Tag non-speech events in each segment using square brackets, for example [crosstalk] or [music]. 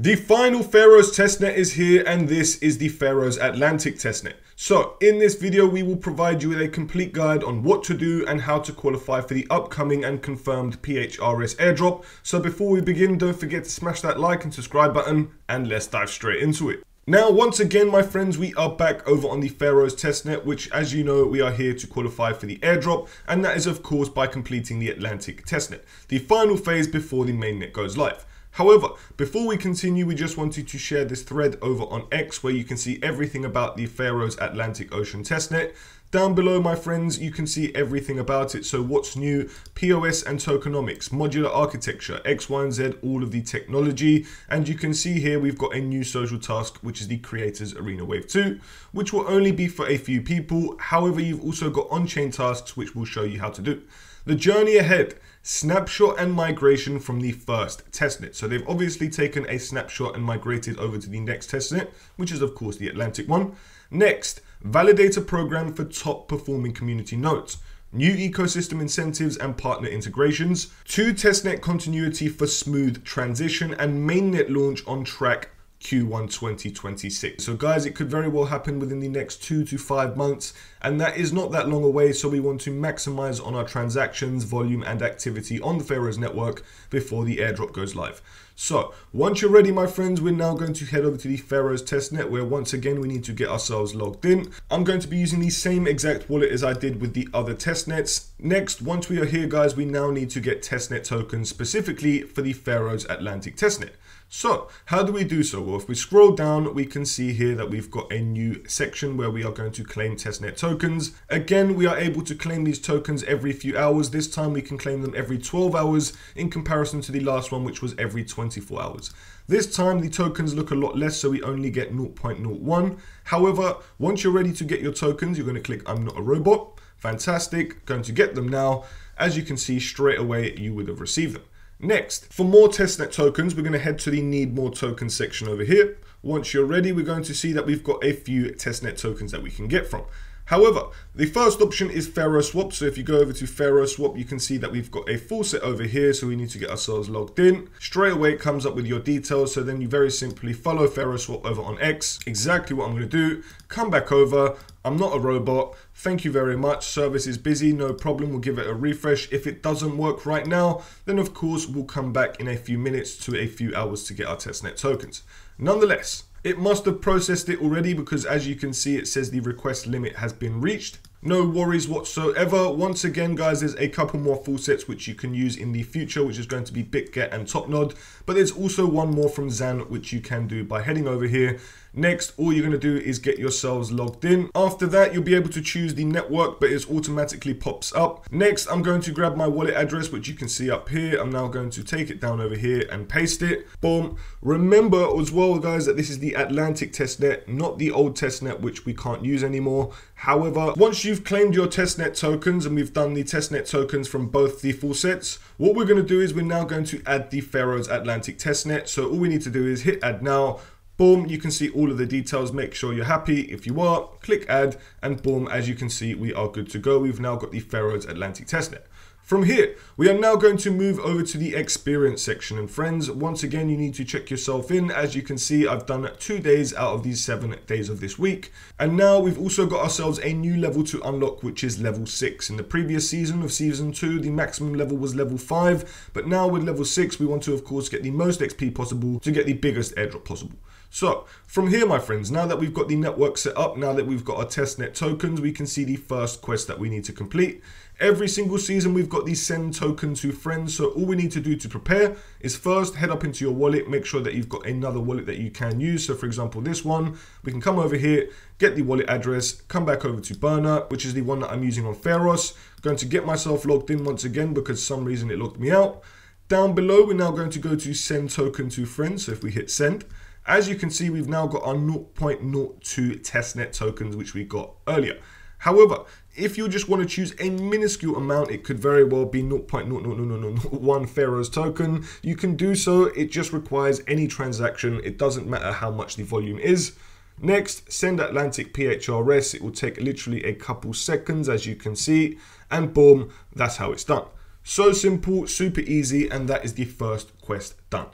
The final Pharos testnet is here and this is the Pharos Atlantic testnet. So in this video we will provide you with a complete guide on what to do and how to qualify for the upcoming and confirmed PHRS airdrop. So before we begin don't forget to smash that like and subscribe button and let's dive straight into it. Now, once again, my friends, we are back over on the Pharos testnet, which, as you know, we are here to qualify for the airdrop, and that is, of course, by completing the Atlantic testnet, the final phase before the mainnet goes live. However, before we continue, we just wanted to share this thread over on X where you can see everything about the Pharos Atlantic Ocean testnet. Down below, my friends, you can see everything about it. So what's new, POS and tokenomics, modular architecture, X, Y, and Z, all of the technology. And you can see here, we've got a new social task, which is the Creators Arena Wave 2, which will only be for a few people. However, you've also got on-chain tasks, which will show you how to do. The journey ahead, snapshot and migration from the first testnet. So they've obviously taken a snapshot and migrated over to the next testnet, which is of course the Atlantic one. Next, validator program for top performing community nodes. New ecosystem incentives and partner integrations, two testnet continuity for smooth transition, and mainnet launch on track Q1 2026. So guys, it could very well happen within the next two to five months, and that is not that long away. So we want to maximize on our transactions, volume, and activity on the Pharos network before the airdrop goes live. So once you're ready, my friends, we're now going to head over to the Pharos testnet where once again, we need to get ourselves logged in. I'm going to be using the same exact wallet as I did with the other testnets. Next, once we are here, guys, we now need to get testnet tokens specifically for the Pharos Atlantic testnet. So how do we do so? Well, if we scroll down, we can see here that we've got a new section where we are going to claim testnet tokens. Again, we are able to claim these tokens every few hours. This time we can claim them every 12 hours in comparison to the last one, which was every 24 hours. This time the tokens look a lot less, so we only get 0.01. However, once you're ready to get your tokens, you're going to click I'm not a robot. Fantastic, going to get them now. As you can see straight away, you would have received them. Next, for more testnet tokens, we're going to head to the need more tokens section over here. Once you're ready, we're going to see that we've got a few testnet tokens that we can get from. However, the first option is PharaohSwap. So if you go over to PharaohSwap, you can see that we've got a full set over here. So we need to get ourselves logged in. Straight away, it comes up with your details. So then you very simply follow PharaohSwap over on X. Exactly what I'm going to do. Come back over. I'm not a robot. Thank you very much. Service is busy. No problem. We'll give it a refresh. If it doesn't work right now, then of course, we'll come back in a few minutes to a few hours to get our testnet tokens. Nonetheless, it must have processed it already because as you can see, it says the request limit has been reached. No worries whatsoever. Once again, guys, there's a couple more full sets which you can use in the future, which is going to be BitGet and Topnode. But there's also one more from Zan, which you can do by heading over here. Next, all you're going to do is get yourselves logged in. After that, you'll be able to choose the network, but it automatically pops up. Next, I'm going to grab my wallet address, which you can see up here. I'm now going to take it down over here and paste it. Boom. Remember as well, guys, that this is the Atlantic testnet, not the old testnet, which we can't use anymore. However, once you've claimed your testnet tokens and we've done the testnet tokens from both the full sets, what we're going to do is we're now going to add the Pharos Atlantic testnet. So all we need to do is hit add now. Boom, you can see all of the details. Make sure you're happy. If you are, click add and boom, as you can see, we are good to go. We've now got the Pharos Atlantic testnet. From here, we are now going to move over to the experience section. And friends, once again, you need to check yourself in. As you can see, I've done two days out of these seven days of this week. And now we've also got ourselves a new level to unlock, which is level six. In the previous season of season two, the maximum level was level five. But now with level six, we want to, of course, get the most XP possible to get the biggest airdrop possible. So from here, my friends, now that we've got the network set up, now that we've got our testnet tokens, we can see the first quest that we need to complete. Every single season, we've got these send token to friends. So all we need to do to prepare is first head up into your wallet, make sure that you've got another wallet that you can use. So for example, this one, we can come over here, get the wallet address, come back over to Burner, which is the one that I'm using on Pharos. Going to get myself logged in once again because some reason it locked me out. Down below, we're now going to go to send token to friends. So if we hit send, as you can see, we've now got our 0.02 testnet tokens, which we got earlier. However, if you just want to choose a minuscule amount, it could very well be 0.00001 Pharos token. You can do so. It just requires any transaction. It doesn't matter how much the volume is. Next, send Atlantic PHRS. It will take literally a couple seconds, as you can see. And boom, that's how it's done. So simple, super easy, and that is the first quest done.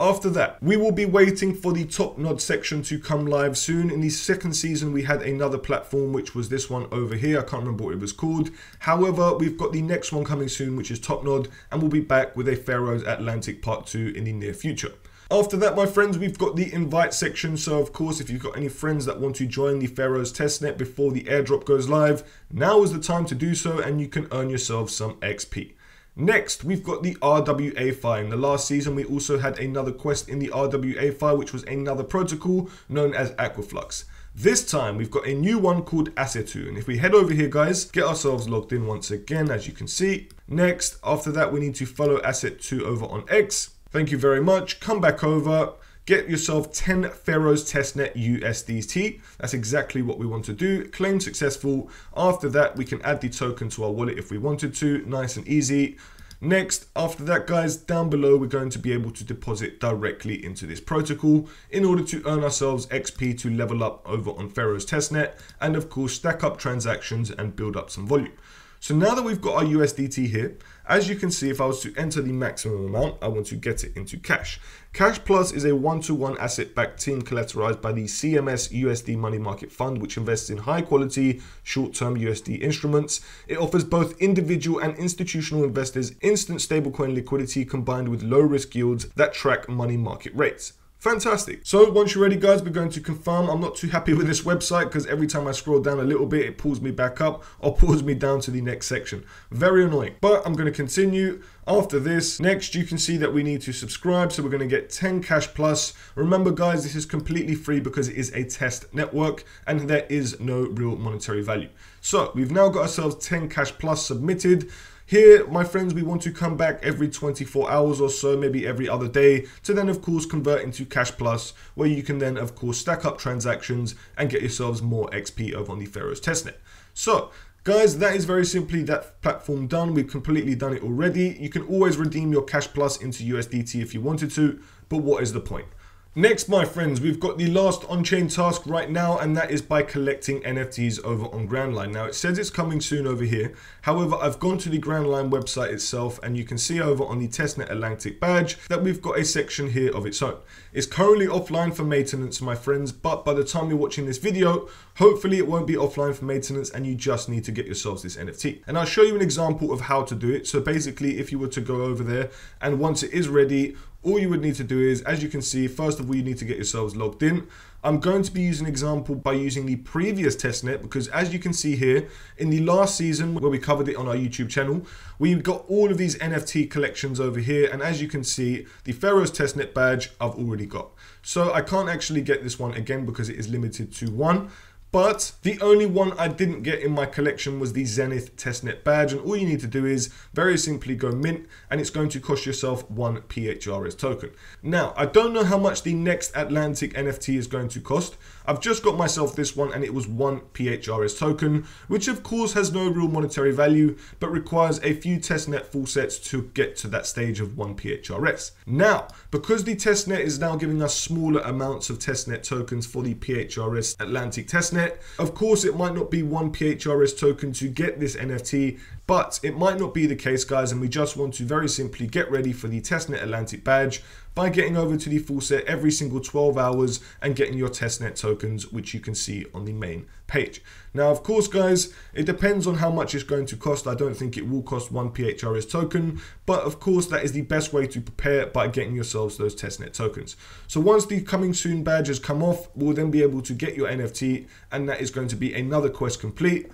After that, we will be waiting for the top nod section to come live soon. In the second season, we had another platform, which was this one over here. I can't remember what it was called. However, we've got the next one coming soon, which is Top Nod, and we'll be back with a Pharos Atlantic Part 2 in the near future. After that, my friends, we've got the invite section. So, of course, if you've got any friends that want to join the Pharos testnet before the airdrop goes live, now is the time to do so and you can earn yourself some XP. Next, we've got the RWA file. In the last season, we also had another quest in the RWA file, which was another protocol known as Aquaflux. This time, we've got a new one called Asseto. And if we head over here, guys, get ourselves logged in once again, as you can see. Next, after that, we need to follow Asseto over on X. Thank you very much. Come back over. Get yourself 10 Pharos testnet USDT. That's exactly what we want to do. Claim successful. After that, we can add the token to our wallet if we wanted to. Nice and easy. Next, after that, guys, down below, we're going to be able to deposit directly into this protocol in order to earn ourselves XP to level up over on Pharos testnet and, of course, stack up transactions and build up some volume. So now that we've got our USDT here, as you can see, if I was to enter the maximum amount, I want to get it into cash. Cash Plus is a one-to-one -one asset-backed team collateralized by the CMS USD Money Market Fund, which invests in high-quality, short-term USD instruments. It offers both individual and institutional investors instant stablecoin liquidity combined with low-risk yields that track money market rates. Fantastic. So once you're ready guys, we're going to confirm. I'm not too happy [laughs] with this website because every time I scroll down a little bit, it pulls me back up or [laughs] pulls me down to the next section. Very annoying, but I'm going to continue. After this, next you can see that we need to subscribe. So we're going to get 10 cash plus. Remember guys, this is completely free because it is a test network and there is no real monetary value. So we've now got ourselves 10 cash plus submitted. Here, my friends, we want to come back every 24 hours or so, maybe every other day, to then, of course, convert into Cash Plus, where you can then, of course, stack up transactions and get yourselves more XP over on the Pharos testnet. So, Guys, that is very simply that platform done. We've completely done it already. You can always redeem your Cash Plus into USDT if you wanted to, but what is the point? Next, my friends, we've got the last on-chain task right now, and that is by collecting NFTs over on Grandline. Now, it says it's coming soon over here. However, I've gone to the Grandline website itself, and you can see over on the Testnet Atlantic badge that we've got a section here of its own. It's currently offline for maintenance, my friends, but by the time you're watching this video, hopefully it won't be offline for maintenance, and you just need to get yourselves this NFT. And I'll show you an example of how to do it. So basically, if you were to go over there, and once it is ready, all you would need to do is, as you can see, first of all, you need to get yourselves logged in. I'm going to be using an example by using the previous testnet because as you can see here, in the last season where we covered it on our YouTube channel, we got all of these NFT collections over here. And as you can see, the Pharos testnet badge I've already got. So I can't actually get this one again because it is limited to one. But the only one I didn't get in my collection was the Zenith Testnet badge. And all you need to do is very simply go mint and it's going to cost yourself one PHRS token. Now, I don't know how much the next Atlantic NFT is going to cost. I've just got myself this one and it was one PHRS token, which of course has no real monetary value, but requires a few testnet full sets to get to that stage of one PHRS. Now, because the testnet is now giving us smaller amounts of testnet tokens for the PHRS Atlantic testnet. Of course, it might not be one PHRS token to get this NFT, but it might not be the case, guys, and we just want to very simply get ready for the Testnet Atlantic badge by getting over to the full set every single 12 hours and getting your testnet tokens, which you can see on the main page. Now, of course, guys, it depends on how much it's going to cost. I don't think it will cost one PHRS token, but of course, that is the best way to prepare by getting yourselves those testnet tokens. So once the coming soon badge has come off, we'll then be able to get your NFT, and that is going to be another quest complete.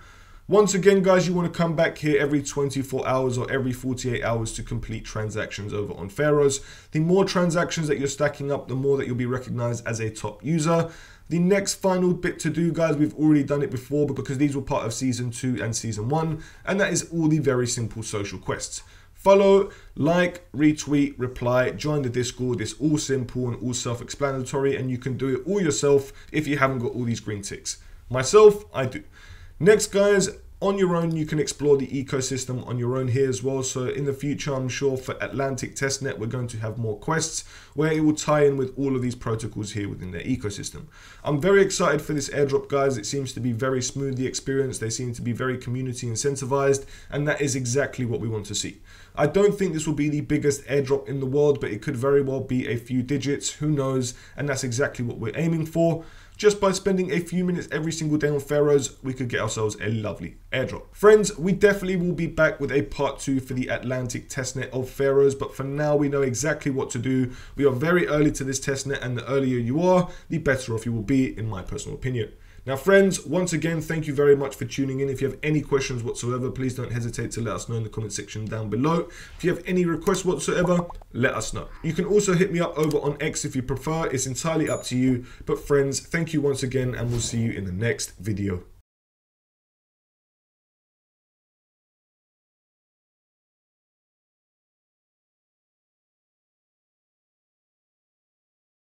Once again, guys, you want to come back here every 24 hours or every 48 hours to complete transactions over on Pharos. The more transactions that you're stacking up, the more that you'll be recognized as a top user. The next final bit to do, guys, we've already done it before, because these were part of season two and season one, and that is all the very simple social quests. Follow, like, retweet, reply, join the Discord. It's all simple and all self-explanatory, and you can do it all yourself if you haven't got all these green ticks. Myself, I do. Next, guys, on your own, you can explore the ecosystem on your own here as well. So in the future, I'm sure for Atlantic Testnet, we're going to have more quests where it will tie in with all of these protocols here within their ecosystem. I'm very excited for this airdrop, guys. It seems to be very smooth, the experience. They seem to be very community incentivized, and that is exactly what we want to see. I don't think this will be the biggest airdrop in the world, but it could very well be a few digits. Who knows? And that's exactly what we're aiming for. Just by spending a few minutes every single day on Pharos, we could get ourselves a lovely airdrop. Friends, we definitely will be back with a part two for the Atlantic testnet of Pharos, but for now we know exactly what to do. We are very early to this testnet, and the earlier you are, the better off you will be, in my personal opinion. Now, friends, once again, thank you very much for tuning in. If you have any questions whatsoever, please don't hesitate to let us know in the comment section down below. If you have any requests whatsoever, let us know. You can also hit me up over on X if you prefer. It's entirely up to you. But friends, thank you once again, and we'll see you in the next video.